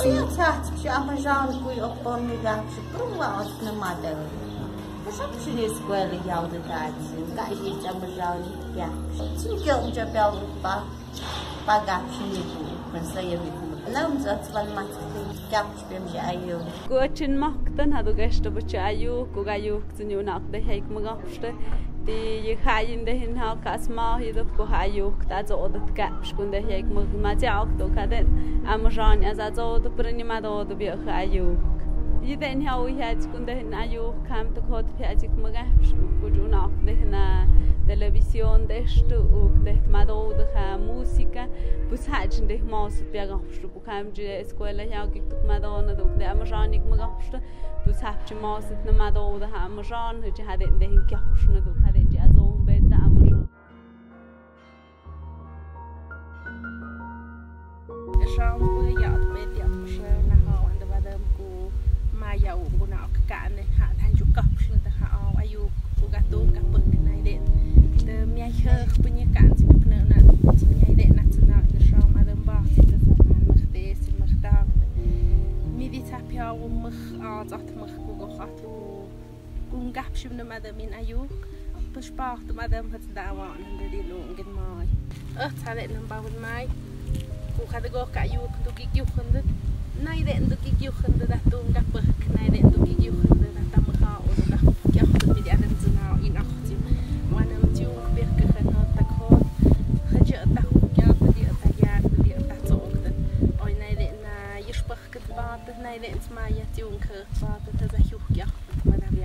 Przyjaciół ama żanku i oporny zawsze próba od namada. Proszę przynieść kwele jałdy tacy, gazić ama żanku jak. Cinkie ucia biały pa, paga przyniebu, pensa je wykup. Nam zacwan matki, kapć piem się aju. Kuacin mokten, hadu geszto bo ciaju, kugaju, kciniu nakde, hejk mogawszte. die hain de hin hak asma hidup ko hayuk ta zo odat ka shkunde hek mo ma ja ok to kaden am jan az az od prni ma do do bi hayuk yiden ha u ha shkunde hin ayuk kam to kot pi ajik mo ga kujun ok de na televisión de esto u de ma do do ha música pus ha jin de ma so pi ga shtu bu kam je escuela ha ok to ma do na do de am jan ik mo ga shtu pues ha chi ma so ma do do ha am jan ha de hin ki shtu na do siomba yod beth yod bwysio na ho an dy fad ym gw ma iaw gw na ok ka an ha tan ju kop shlun ta ha ayu gw gadw tu ka pun na i den dy mi ai hơ pun ye kan ti na ti'n mi ai den na ti na dy siom ad ym ba ti dy sa mych de si mych da mi ddi tapio o mych o dot mych gw o gw gwn gap siw na madam min ayu Pwysbach, dyma ddim hyd dawa, ond yn dydyn nhw yn gyd mai. Ych talet yn bawd mai, ucha de go ka yu kundu gi yu khundu nai de ndu gi yu khundu da tu ga pa nai de ndu gi yu khundu da ta ma ha o da kya khundu bi de an zna in ach ti wa nam ti u ber ka khana ta kho khaja ta hu ya ta di ta ya ta di ta to ok oi nai de na yish pa khad ba ta nai de ma ya ti u khad ba ta ta za hu kya ma da bi